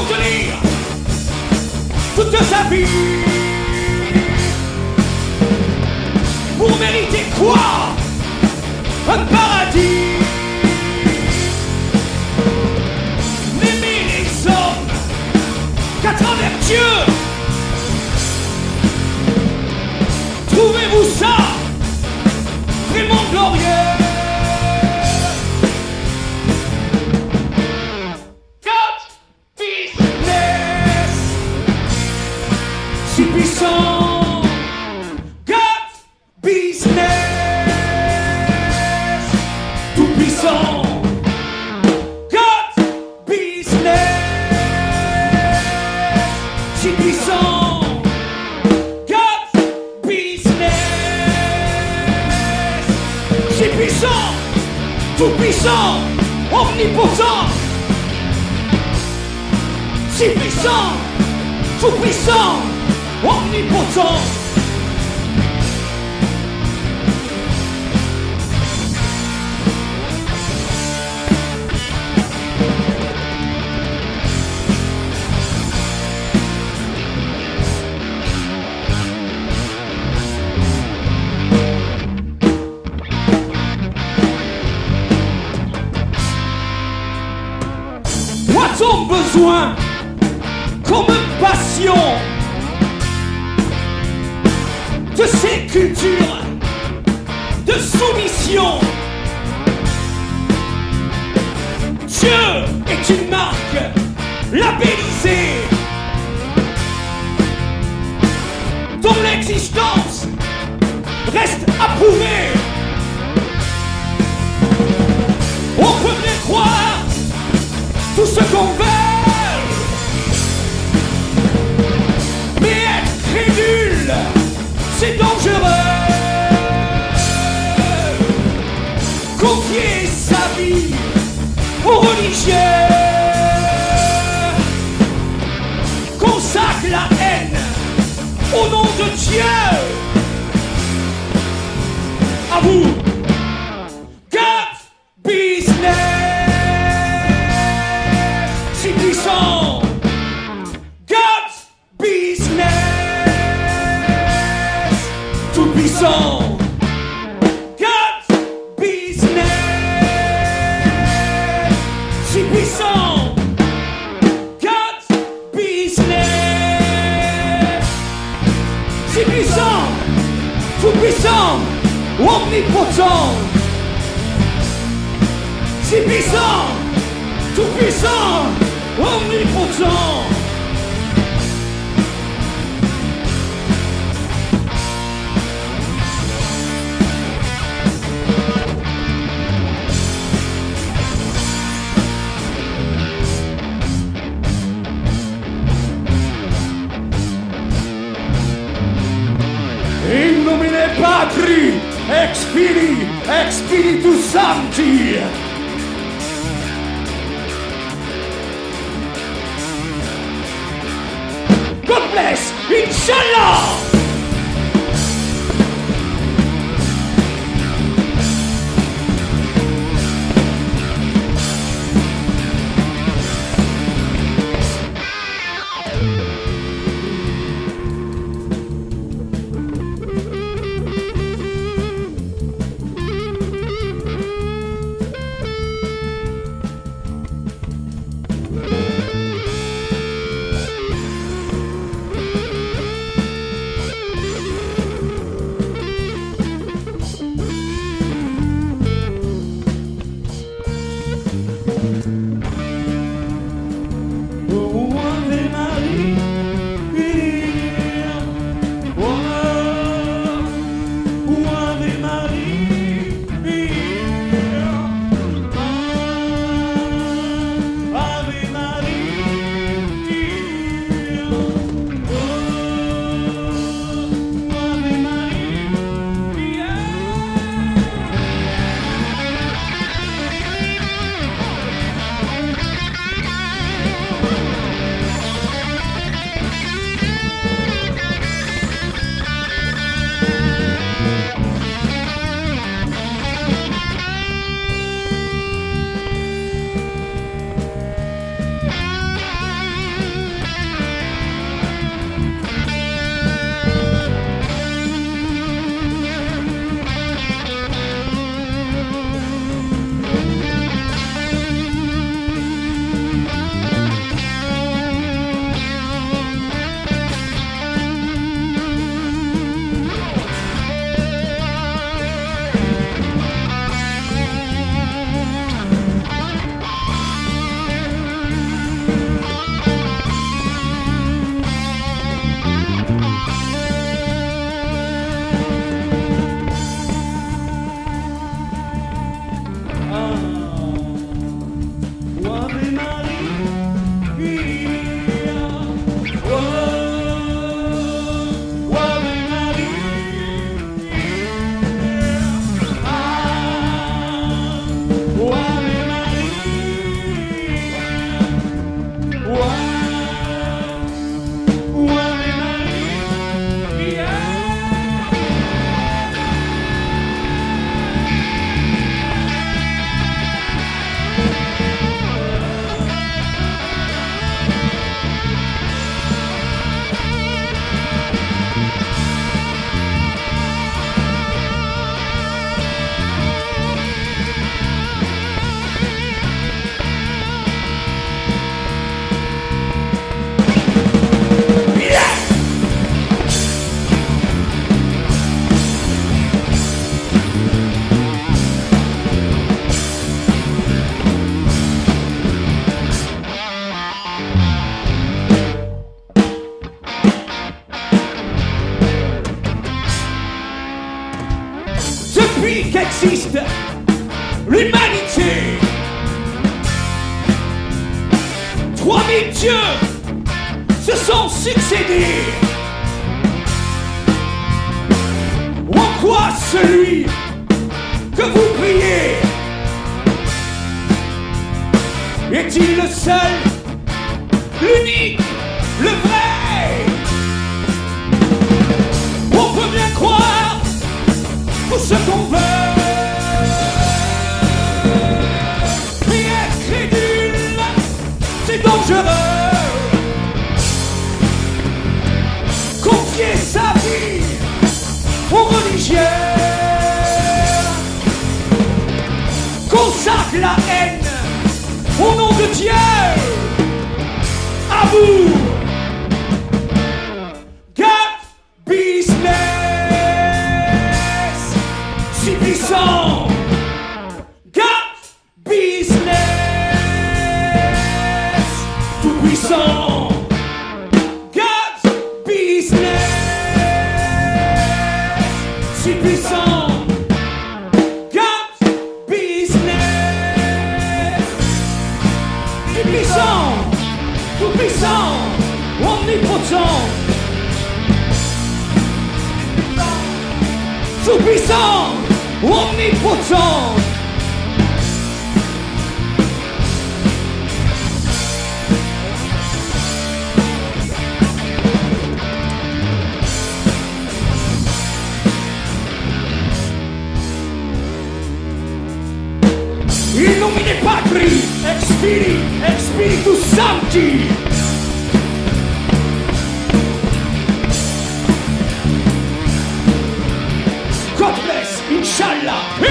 Se contenir toute sa vie. Pour mériter quoi? Un paradis. N'aimer les hommes qu'à travers Dieu. Si puissant, tout puissant, omnipotent. A-t-on besoin? Comme passion de ces cultures de soumission. Dieu est une marque labellisée dont l'existence reste approuvée. La haine au nom de Dieu. À vous, puissant, tout puissant, omnipotent. In nomine Patri, ex Filii, ex Spiritus Sancti. Inshallah! L'humanité. Trois mille dieux se sont succédés. En quoi celui que vous priez est-il le seul, l'unique, le vrai? Confier sa vie aux religieux. Consacre la haine au nom de Dieu. À vous. Business. Si puissant. Puissant, tout puissant, omnipotent. Tout puissant, omnipotent. In nomine Patri, et Spiri, Espírito Santo. God bless, inshallah.